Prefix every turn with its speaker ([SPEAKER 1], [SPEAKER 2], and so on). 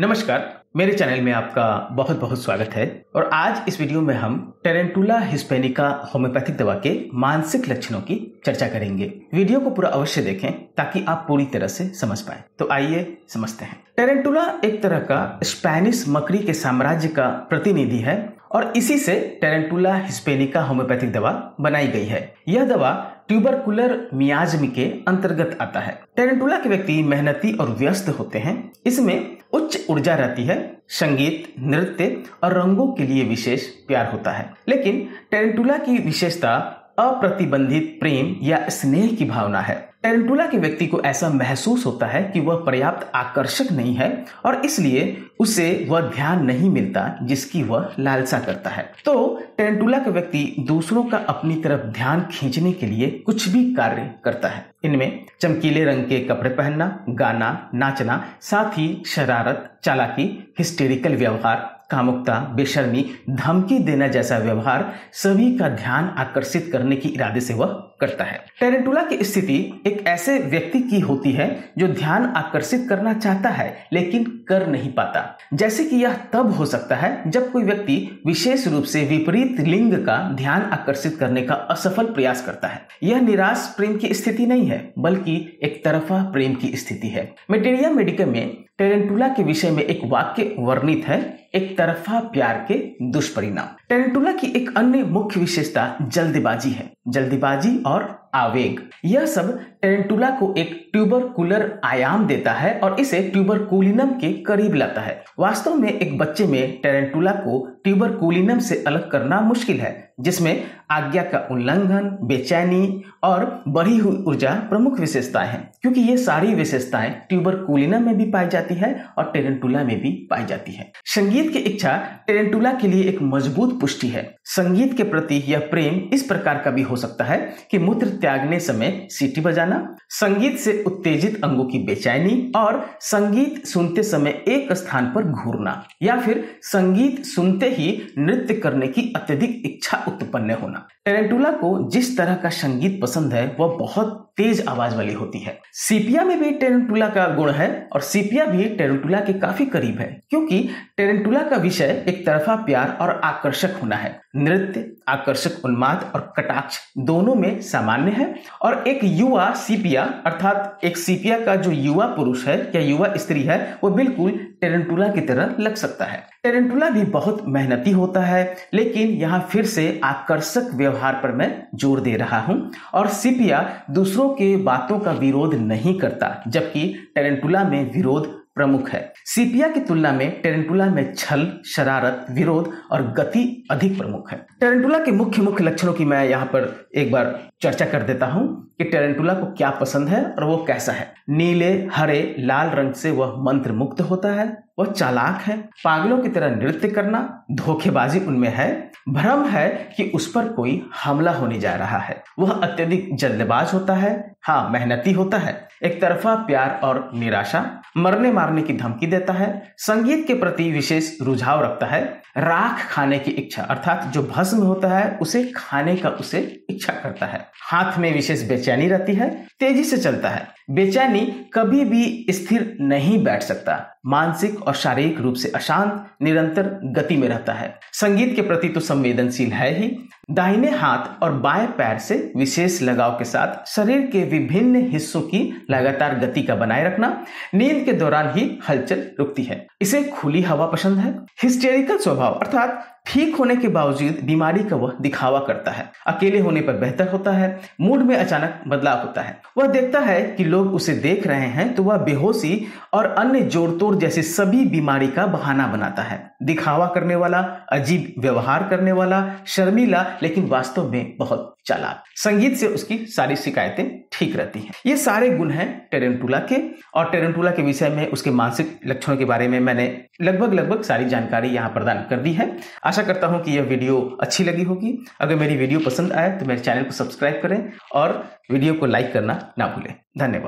[SPEAKER 1] नमस्कार, मेरे चैनल में आपका बहुत बहुत स्वागत है। और आज इस वीडियो में हम टेरेंटुला हिस्पेनिका होम्योपैथिक दवा के मानसिक लक्षणों की चर्चा करेंगे। वीडियो को पूरा अवश्य देखें ताकि आप पूरी तरह से समझ पाए। तो आइए समझते हैं। टेरेंटुला एक तरह का स्पेनिश मकड़ी के साम्राज्य का प्रतिनिधि है और इसी से टेरेंटुला हिस्पेनिका होम्योपैथिक दवा बनाई गई है। यह दवा ट्यूबरकुलर मियाजमी के अंतर्गत आता है। टेरेंटुला के व्यक्ति मेहनती और व्यस्त होते हैं। इसमें उच्च ऊर्जा रहती है, संगीत, नृत्य और रंगों के लिए विशेष प्यार होता है। लेकिन टेरेंटुला की विशेषता अप्रतिबंधित प्रेम या स्नेह की भावना है। टेरेंटुला के व्यक्ति को ऐसा महसूस होता है कि वह पर्याप्त आकर्षक नहीं है और इसलिए उसे वह ध्यान नहीं मिलता जिसकी वह लालसा करता है। तो टेरेंटुला का व्यक्ति दूसरों का अपनी तरफ़ ध्यान खींचने के लिए कुछ भी कार्य करता है। इनमें चमकीले रंग के कपड़े पहनना, गाना, नाचना, साथ ही शरारत, चालाकी, हिस्टेरिकल व्यवहार कामुकता, बेशर्मी, धमकी देना जैसा व्यवहार सभी का ध्यान आकर्षित करने के इरादे से वह करता है। टेरेंटुला की स्थिति एक ऐसे व्यक्ति की होती है जो ध्यान आकर्षित करना चाहता है, लेकिन कर नहीं पाता। जैसे कि यह तब हो सकता है जब कोई व्यक्ति विशेष रूप से विपरीत लिंग का ध्यान आकर्षित करने का असफल प्रयास करता है। यह निराश प्रेम की स्थिति नहीं है, बल्कि एक तरफा प्रेम की स्थिति है। मेटेरिया मेडिकल में टेरेंटुला के विषय में एक वाक्य वर्णित है, एक तरफा प्यार के दुष्परिणाम। टेरेंटुला की एक अन्य मुख्य विशेषता जल्दबाजी है। जल्दबाजी और आवेग। यह सब टेरेंटुला को एक ट्यूबरकुलर आयाम देता है और इसे ट्यूबरकुलिनम के करीब लाता है। वास्तव में एक बच्चे में टेरेंटुला को ट्यूबरकुलिनम से अलग करना मुश्किल है, जिसमें आज्ञा का उल्लंघन, बेचैनी और बढ़ी हुई ऊर्जा प्रमुख विशेषताएँ हैं, क्योंकि ये सारी विशेषताएँ ट्यूबरकुलिनम में भी पाई जाती है और टेरेंटुला में भी पाई जाती है। संगीत की इच्छा टेरेंटुला के लिए एक मज़बूत पुष्टि है। संगीत के प्रति यह प्रेम इस प्रकार का भी हो सकता है कि मूत्र त्यागने समय सीटी बजाना, संगीत से उत्तेजित अंगों की बेचैनी और संगीत सुनते समय एक स्थान पर घूरना, या फिर संगीत सुनते ही नृत्य करने की अत्यधिक इच्छा उत्पन्न होना। टेरेंटुला को जिस तरह का संगीत पसंद है, वह बहुत तेज आवाज़ वाली होती है। सीपिया में भी टेरेंटुला का गुण है और सीपिया भी टेरेंटुला के काफ़ी करीब है, क्योंकि टेरेंटुला का विषय एक तरफा प्यार और आकर्षक होना है। नृत्य, आकर्षक उन्माद और कटाक्ष दोनों में सामान्य है और एक युवा सीपिया, अर्थात एक सीपिया का जो युवा पुरुष है या युवा स्त्री है, वो बिल्कुल टेरेंटुला की तरह लग सकता है। टेरेंटुला भी बहुत मेहनती होता है, लेकिन यहाँ फिर से आकर्षक व्यवहार पर मैं ज़ोर दे रहा हूँ और सीपिया दूसरों के बातों का विरोध नहीं करता, जबकि टेरेंटुला में विरोध प्रमुख है। सीपिया की तुलना में टेरेंटुला में छल, शरारत, विरोध और गति अधिक प्रमुख है। टेरेंटुला के मुख्य मुख्य लक्षणों की मैं यहाँ पर एक बार चर्चा कर देता हूँ। कि टेरेंटुला को क्या पसंद है और वो कैसा है? नीले, हरे, लाल रंग से वह मंत्र मुक्त होता है, वह चालाक है। पागलों की तरह नृत्य करना धोखेबाजी उनमें है। भ्रम है कि उस पर कोई हमला होने जा रहा है। वह अत्यधिक जल्दबाज होता है। हाँ मेहनती होता है। एक तरफा प्यार और निराशा मरने मारने की धमकी देता है। संगीत के प्रति विशेष रुझाव रखता है। राख खाने की इच्छा, अर्थात जो भस्म होता है, उसे खाने का उसे इच्छा करता है। हाथ में विशेष बेचैनी रहती है, तेज़ी से चलता है। बेचैनी कभी भी स्थिर नहीं बैठ सकता। मानसिक और शारीरिक रूप से अशांत, निरंतर गति में रहता है। संगीत के प्रति तो संवेदनशील है ही। दाहिने हाथ और बाएँ पैर से विशेष लगाव के साथ शरीर के विभिन्न हिस्सों की लगातार गति का बनाए रखना नींद के दौरान ही हलचल रुकती है। इसे खुली हवा पसंद है। हिस्टेरिकल स्वभाव, अर्थात ठीक होने के बावजूद बीमारी का वह दिखावा करता है। अकेले होने पर बेहतर होता है, मूड में अचानक बदलाव होता है। वह देखता है कि लोग उसे देख रहे हैं तो वह बेहोशी और अन्य जोड़ तोड़ जैसी सभी बीमारी का बहाना बनाता है। दिखावा करने वाला, अजीब व्यवहार करने वाला, शर्मीला, लेकिन वास्तव में बहुत चालाक। संगीत से उसकी सारी शिकायतें ठीक रहती है। ये सारे गुण हैं टेरेंटूला के और टेरेंटूला के विषय में, उसके मानसिक लक्षणों के बारे में मैंने लगभग लगभग सारी जानकारी यहाँ प्रदान कर दी है। आशा करता हूँ कि यह वीडियो अच्छी लगी होगी। अगर मेरी वीडियो पसंद आए तो मेरे चैनल को सब्सक्राइब करें और वीडियो को लाइक करना ना भूलें। धन्यवाद।